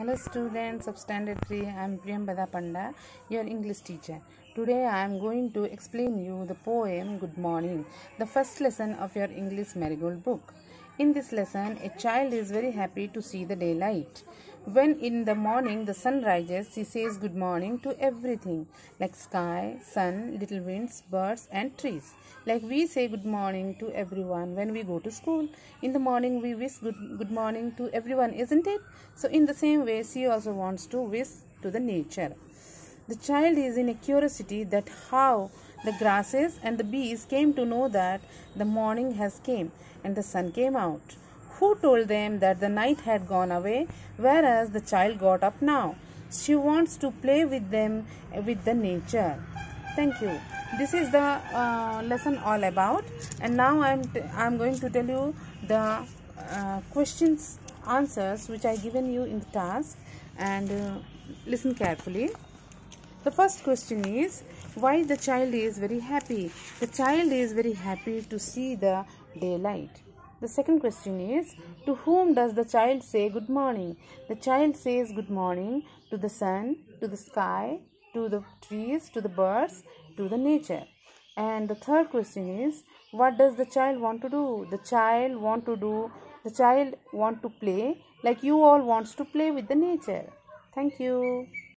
Hello students of standard 3 I am Priyambada Panda your English teacher. Today I am going to explain you the poem Good Morning the first lesson of your English Marigold book. In this lesson a child is very happy to see the daylight when in the morning the sun rises she says good morning to everything like sky sun little winds birds and trees. Like we say good morning to everyone when we go to school. In the morning we wish good, good morning to everyone isn't it? So in the same way she also wants to wish to the nature. The child is in a curiosity that how the grasses and the bees came to know that the morning has came and the sun came out who told them that the night had gone away whereas the child got up now. She wants to play with them with the nature. Thank you. This is the uh, lesson all about. And now i'm i'm going to tell you the uh, questions answers which i given you in the task. And uh, listen carefully. The first question is why the child is very happy? The child is very happy to see the daylight the second question is to whom does the child say good morning? The child says good morning to the sun to the sky to the trees to the birds to the nature. And the third question is what does the child want to do? The child want to do the child want to play like you all wants to play with the nature. Thank you